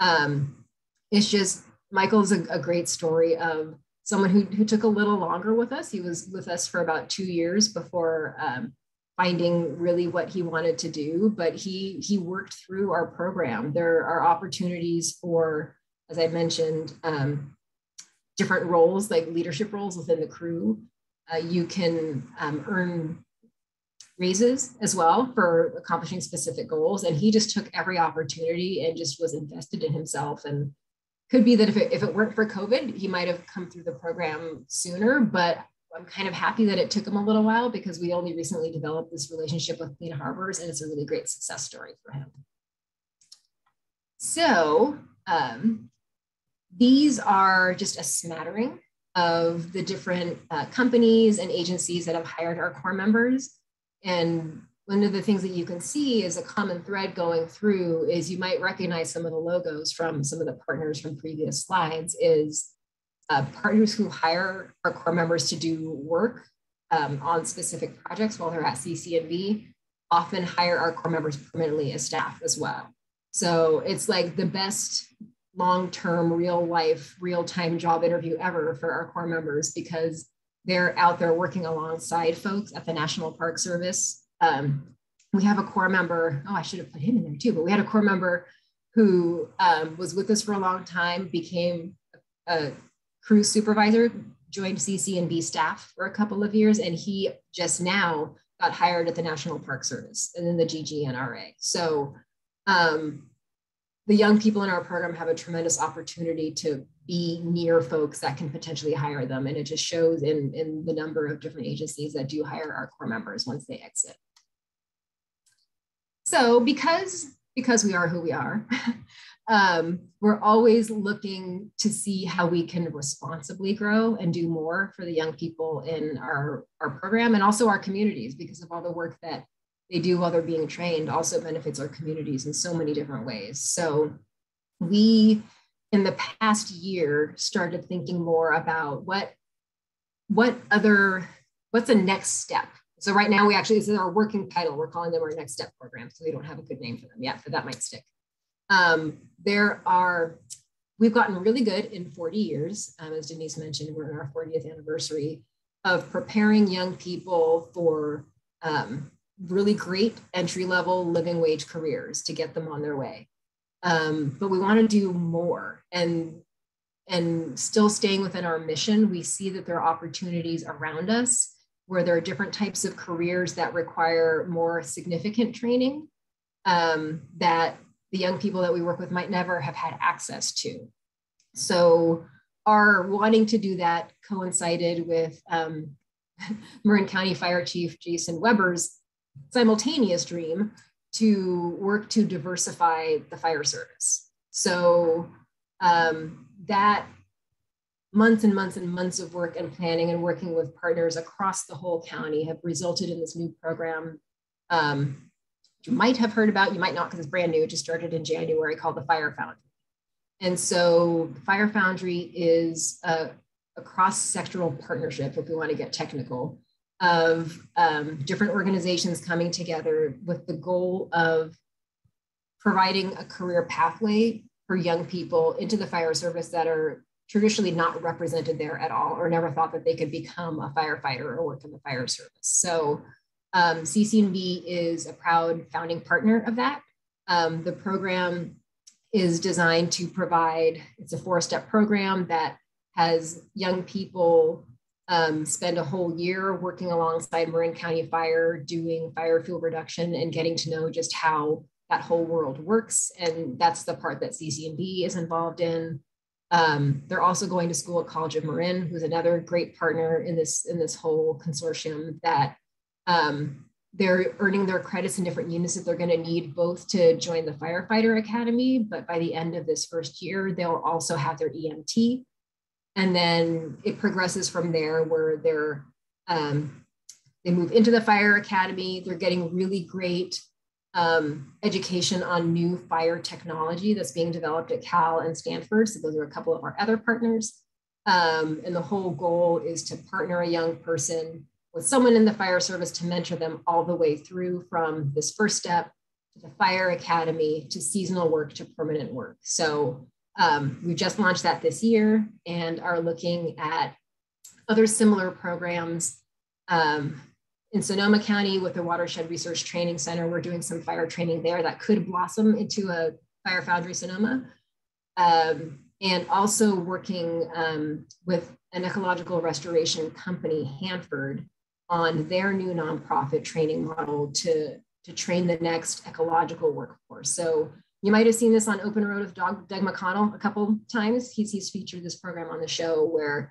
um, it's just Michael's a, a great story of someone who, who took a little longer with us. He was with us for about two years before um, finding really what he wanted to do, but he he worked through our program. There are opportunities for, as I mentioned, um, different roles like leadership roles within the crew. Uh, you can um, earn raises as well for accomplishing specific goals, and he just took every opportunity and just was invested in himself and could be that if it, if it weren't for COVID, he might have come through the program sooner, but I'm kind of happy that it took him a little while because we only recently developed this relationship with Clean Harbors and it's a really great success story for him. So um, these are just a smattering of the different uh, companies and agencies that have hired our corps members. And one of the things that you can see is a common thread going through is you might recognize some of the logos from some of the partners from previous slides is uh, partners who hire our corps members to do work um, on specific projects while they're at CCNB often hire our corps members permanently as staff as well. So it's like the best long-term real life real-time job interview ever for our corps members because they're out there working alongside folks at the National Park Service um, we have a corps member, oh, I should have put him in there too, but we had a corps member who um, was with us for a long time, became a crew supervisor, joined CCNB staff for a couple of years, and he just now got hired at the National Park Service and then the GGNRA. So um, the young people in our program have a tremendous opportunity to be near folks that can potentially hire them. And it just shows in, in the number of different agencies that do hire our corps members once they exit. So because, because we are who we are, um, we're always looking to see how we can responsibly grow and do more for the young people in our, our program and also our communities because of all the work that they do while they're being trained also benefits our communities in so many different ways. So we, in the past year, started thinking more about what, what other, what's the next step so right now we actually, this is our working title. We're calling them our next step program. So we don't have a good name for them yet, but that might stick. Um, there are, we've gotten really good in 40 years, um, as Denise mentioned, we're in our 40th anniversary of preparing young people for um, really great entry level living wage careers to get them on their way. Um, but we want to do more and and still staying within our mission, we see that there are opportunities around us where there are different types of careers that require more significant training um, that the young people that we work with might never have had access to. So our wanting to do that coincided with um, Marin County Fire Chief Jason Weber's simultaneous dream to work to diversify the fire service. So um, that months and months and months of work and planning and working with partners across the whole county have resulted in this new program um, you might have heard about, you might not because it's brand new, it just started in January called the Fire Foundry. And so Fire Foundry is a, a cross-sectoral partnership, if we want to get technical, of um, different organizations coming together with the goal of providing a career pathway for young people into the fire service that are traditionally not represented there at all or never thought that they could become a firefighter or work in the fire service. So um, CCNB is a proud founding partner of that. Um, the program is designed to provide, it's a four step program that has young people um, spend a whole year working alongside Marin County Fire doing fire fuel reduction and getting to know just how that whole world works. And that's the part that CCNB is involved in. Um, they're also going to school at College of Marin, who's another great partner in this in this whole consortium that um, they're earning their credits in different units that they're going to need both to join the firefighter academy, but by the end of this first year, they'll also have their EMT. And then it progresses from there where they're um, they move into the fire academy. They're getting really great um, education on new fire technology that's being developed at Cal and Stanford. So those are a couple of our other partners. Um, and the whole goal is to partner a young person with someone in the fire service to mentor them all the way through from this first step to the fire academy to seasonal work to permanent work. So um, we just launched that this year and are looking at other similar programs. Um, in Sonoma County with the Watershed Research Training Center, we're doing some fire training there that could blossom into a Fire Foundry Sonoma. Um, and also working um, with an ecological restoration company, Hanford, on their new nonprofit training model to, to train the next ecological workforce. So you might have seen this on Open Road with Doug, Doug McConnell a couple times. He's, he's featured this program on the show where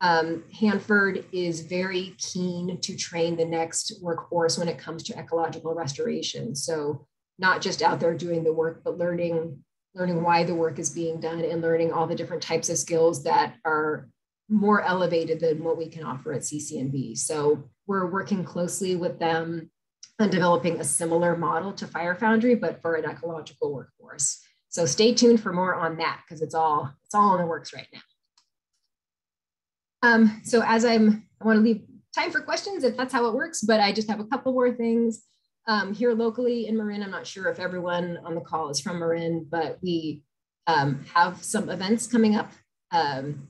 um, Hanford is very keen to train the next workforce when it comes to ecological restoration. So not just out there doing the work, but learning learning why the work is being done and learning all the different types of skills that are more elevated than what we can offer at CCNB. So we're working closely with them on developing a similar model to Fire Foundry, but for an ecological workforce. So stay tuned for more on that because it's all it's all in the works right now. Um, so as I'm, I want to leave time for questions if that's how it works, but I just have a couple more things. Um, here locally in Marin, I'm not sure if everyone on the call is from Marin, but we um, have some events coming up um,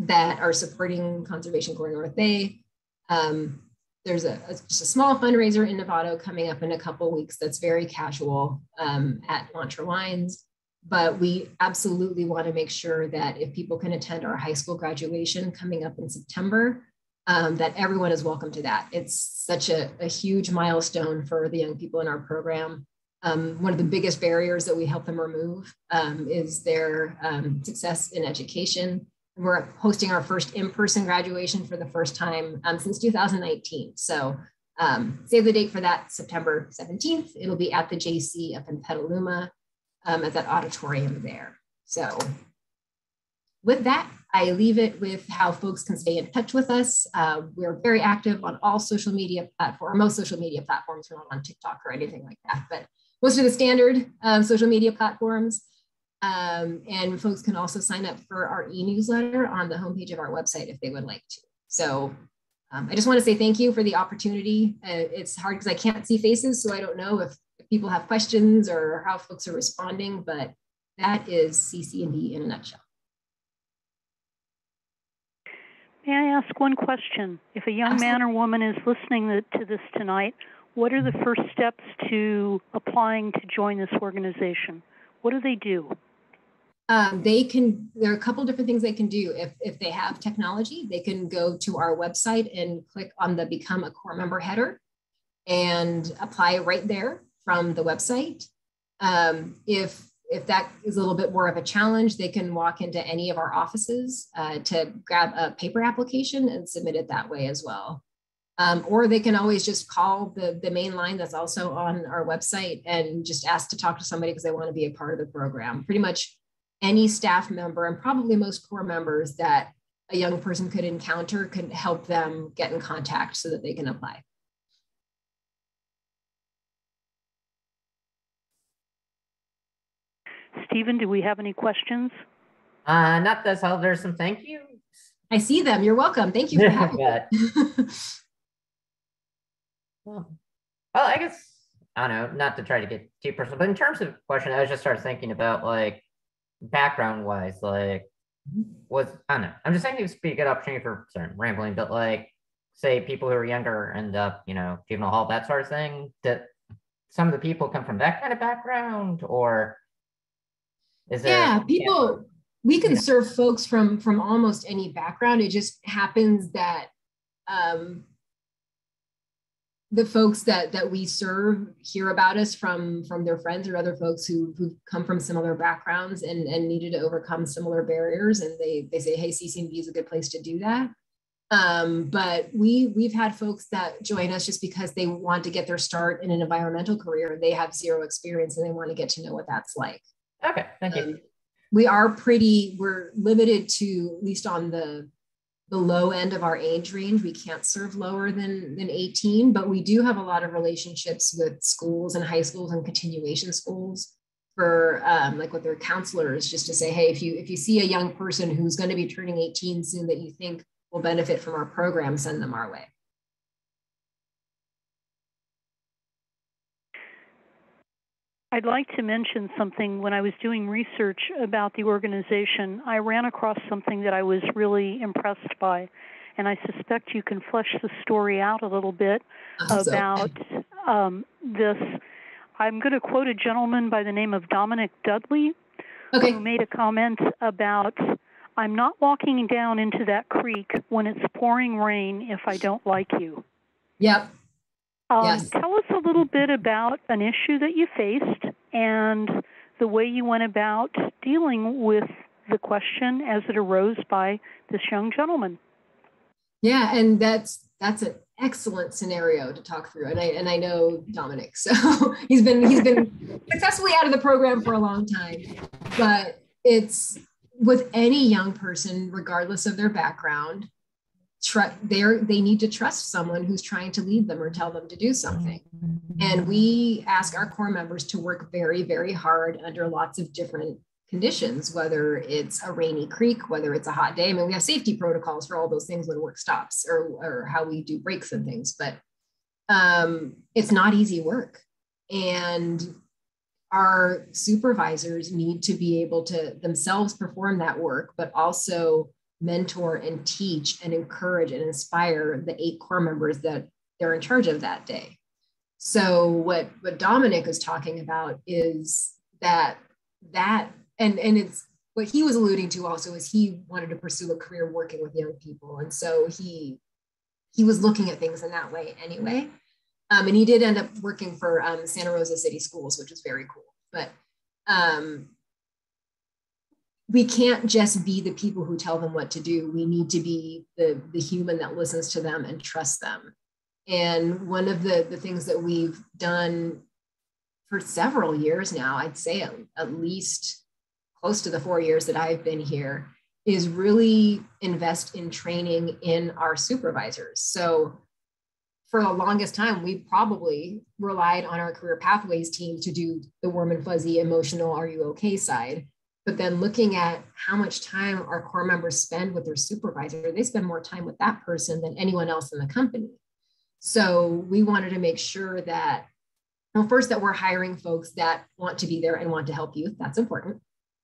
that are supporting Conservation Corps North Bay. Um, there's a, a, just a small fundraiser in Novato coming up in a couple weeks that's very casual um, at Mantra Wines. But we absolutely want to make sure that if people can attend our high school graduation coming up in September, um, that everyone is welcome to that. It's such a, a, huge milestone for the young people in our program. Um, one of the biggest barriers that we help them remove um, is their um, success in education we're hosting our first in-person graduation for the first time um, since 2019. So um, save the date for that, September 17th. It'll be at the JC up in Petaluma um, at that auditorium there. So with that, I leave it with how folks can stay in touch with us. Uh, we're very active on all social media platforms, most social media platforms. We're not on TikTok or anything like that, but most of the standard uh, social media platforms. Um, and folks can also sign up for our e-newsletter on the homepage of our website if they would like to. So um, I just want to say thank you for the opportunity. Uh, it's hard because I can't see faces, so I don't know if, if people have questions or how folks are responding, but that is CCNB in a nutshell. May I ask one question? If a young Absolutely. man or woman is listening to this tonight, what are the first steps to applying to join this organization? What do they do? Um, they can, there are a couple different things they can do. If, if they have technology, they can go to our website and click on the Become a core Member header and apply right there from the website. Um, if if that is a little bit more of a challenge, they can walk into any of our offices uh, to grab a paper application and submit it that way as well. Um, or they can always just call the, the main line that's also on our website and just ask to talk to somebody because they want to be a part of the program. Pretty much any staff member and probably most corps members that a young person could encounter could help them get in contact so that they can apply. Stephen, do we have any questions? Uh, not this. Oh, there's some thank yous. I see them. You're welcome. Thank you for having me. well, I guess I don't know. Not to try to get too personal, but in terms of question, I was just started thinking about like background wise, like was I don't know. I'm just saying it would be a good opportunity for sorry, rambling, but like say people who are younger end up, you know, juvenile hall, that sort of thing. That some of the people come from that kind of background, or is there, yeah, people. Yeah. We can yeah. serve folks from from almost any background. It just happens that um, the folks that that we serve hear about us from from their friends or other folks who who come from similar backgrounds and and needed to overcome similar barriers and they they say hey CCNB is a good place to do that um, but we we've had folks that join us just because they want to get their start in an environmental career they have zero experience and they want to get to know what that's like Okay, thank you. Um, we are pretty, we're limited to, at least on the the low end of our age range. We can't serve lower than, than 18, but we do have a lot of relationships with schools and high schools and continuation schools for um, like with their counselors, just to say, hey, if you if you see a young person who's going to be turning 18 soon that you think will benefit from our program, send them our way. I'd like to mention something. When I was doing research about the organization, I ran across something that I was really impressed by. And I suspect you can flesh the story out a little bit about um, this. I'm going to quote a gentleman by the name of Dominic Dudley, okay. who made a comment about I'm not walking down into that creek when it's pouring rain if I don't like you. Yep. Um, yes. Tell us a little bit about an issue that you faced and the way you went about dealing with the question as it arose by this young gentleman. Yeah, and that's that's an excellent scenario to talk through. And I and I know Dominic, so he's been he's been successfully out of the program for a long time. But it's with any young person, regardless of their background, tr- they they need to trust someone who's trying to lead them or tell them to do something. And we ask our corps members to work very, very hard under lots of different conditions, whether it's a rainy creek, whether it's a hot day. I mean, we have safety protocols for all those things when work stops or, or how we do breaks and things, but um, it's not easy work. And our supervisors need to be able to themselves perform that work, but also mentor and teach and encourage and inspire the eight corps members that they're in charge of that day. So what what Dominic is talking about is that that and and it's what he was alluding to also is he wanted to pursue a career working with young people. And so he he was looking at things in that way anyway. Um, and he did end up working for um, santa rosa city schools which is very cool. But um, we can't just be the people who tell them what to do. We need to be the, the human that listens to them and trusts them. And one of the, the things that we've done for several years now, I'd say at, at least close to the four years that I've been here, is really invest in training in our supervisors. So for the longest time, we probably relied on our career pathways team to do the warm and fuzzy emotional, are you okay side but then looking at how much time our corps members spend with their supervisor, they spend more time with that person than anyone else in the company. So we wanted to make sure that well, first that we're hiring folks that want to be there and want to help youth. That's important.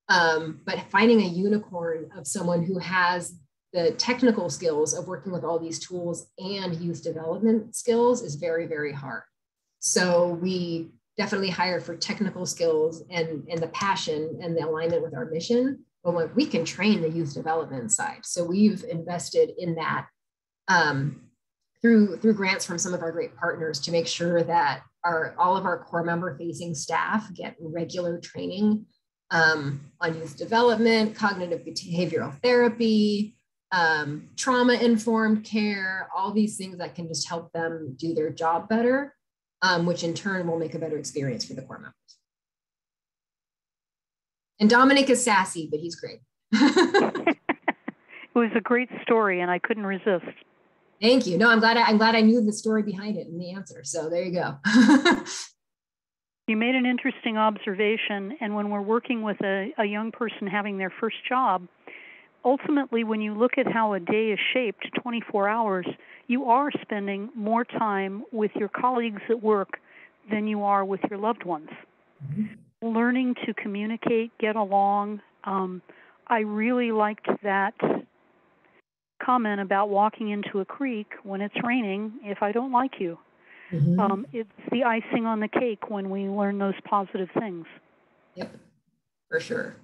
Um, but finding a unicorn of someone who has the technical skills of working with all these tools and youth development skills is very, very hard. So we definitely hire for technical skills and, and the passion and the alignment with our mission. But what we can train the youth development side. So we've invested in that um, through, through grants from some of our great partners to make sure that our, all of our corps member facing staff get regular training um, on youth development, cognitive behavioral therapy, um, trauma informed care, all these things that can just help them do their job better, um, which in turn will make a better experience for the corps members. And Dominic is sassy, but he's great. it was a great story, and I couldn't resist. Thank you. No, I'm glad I, I'm glad I knew the story behind it and the answer. So there you go. you made an interesting observation, and when we're working with a, a young person having their first job, ultimately, when you look at how a day is shaped, 24 hours, you are spending more time with your colleagues at work than you are with your loved ones. Mm-hmm. Learning to communicate, get along. Um, I really liked that comment about walking into a creek when it's raining if I don't like you. Mm-hmm. Um, it's the icing on the cake when we learn those positive things. Yep, for sure.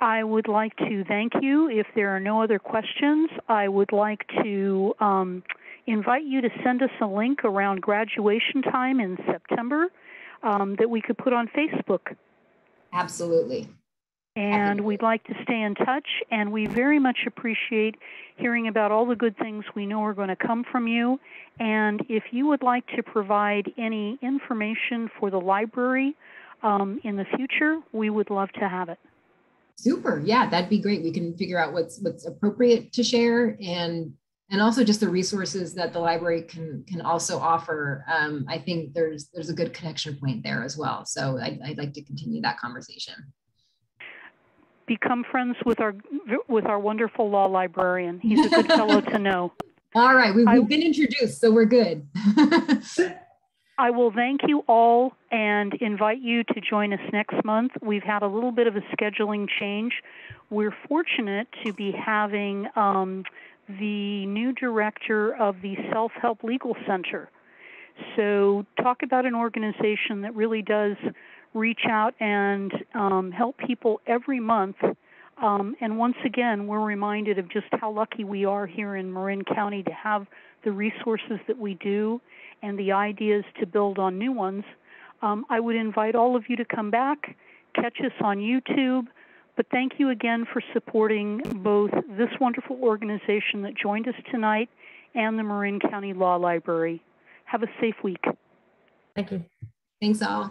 I would like to thank you. If there are no other questions, I would like to um, invite you to send us a link around graduation time in September um, that we could put on Facebook. Absolutely. And we'd like to stay in touch, and we very much appreciate hearing about all the good things we know are going to come from you. And if you would like to provide any information for the library um, in the future, we would love to have it. Super. Yeah, that'd be great. We can figure out what's what's appropriate to share and and also just the resources that the library can can also offer. Um, I think there's there's a good connection point there as well. So I'd, I'd like to continue that conversation become friends with our with our wonderful law librarian. He's a good fellow to know. All right, we've, we've been introduced, so we're good. I will thank you all and invite you to join us next month. We've had a little bit of a scheduling change. We're fortunate to be having um, the new director of the Self Help Legal Center. So, talk about an organization that really does reach out and um, help people every month. Um, and once again, we're reminded of just how lucky we are here in Marin County to have the resources that we do and the ideas to build on new ones. Um, I would invite all of you to come back, catch us on YouTube. But thank you again for supporting both this wonderful organization that joined us tonight and the Marin County Law Library. Have a safe week. Thank you. Thanks all.